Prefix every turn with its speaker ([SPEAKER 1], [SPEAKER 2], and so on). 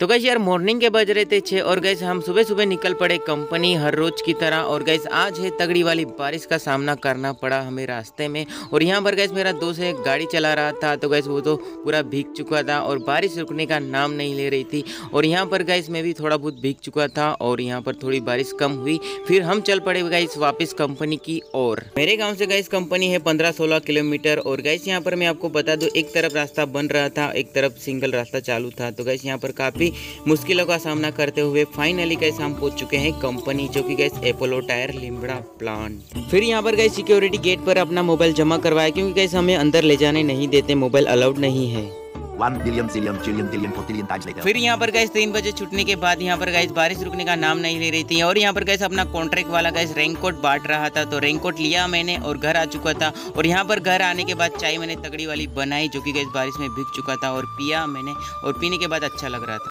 [SPEAKER 1] तो गैस यार मॉर्निंग के बज रहे थे छः और गैस हम सुबह सुबह निकल पड़े कंपनी हर रोज की तरह और गैस आज है तगड़ी वाली बारिश का सामना करना पड़ा हमें रास्ते में। और यहाँ पर गैस मेरा दोस्त है, गाड़ी चला रहा था तो गैस वो तो पूरा भीग चुका था और बारिश रुकने का नाम नहीं ले रही थी। और यहाँ पर गैस मैं भी थोड़ा बहुत भीग चुका था और यहाँ पर थोड़ी बारिश कम हुई। फिर हम चल पड़े गैस वापस कंपनी की ओर। मेरे गाँव से गैस कंपनी है पंद्रह सोलह किलोमीटर और गैस यहाँ पर मैं आपको बता दूँ, एक तरफ़ रास्ता बन रहा था, एक तरफ़ सिंगल रास्ता चालू था। तो गैस यहाँ पर काफ़ी मुश्किलों का सामना करते हुए फाइनली गैस हम पहुँच चुके हैं कंपनी जो कि gas Apollo tyre Limda plant फिर यहाँ पर गैस सिक्योरिटी गेट पर अपना मोबाइल जमा करवाया क्योंकि गैस हमें अंदर ले जाने नहीं देते मोबाइल अलाउड नहीं है।
[SPEAKER 2] Billion, billion, times
[SPEAKER 1] फिर यहाँ पर गैस तीन बजे छुटने के बाद यहाँ पर गैस बारिश रुकने का नाम नहीं ले रही थी और यहाँ पर गैस अपना कॉन्ट्रैक्ट वाला गैस रेनकोट बांट रहा था तो रेनकोट लिया मैंने और घर आ चुका था। और यहाँ पर घर आने के बाद चाय मैंने तगड़ी वाली बनाई जो कि गैस बारिश में भीग चुका था और पिया मैंने और पीने के बाद अच्छा लग रहा था।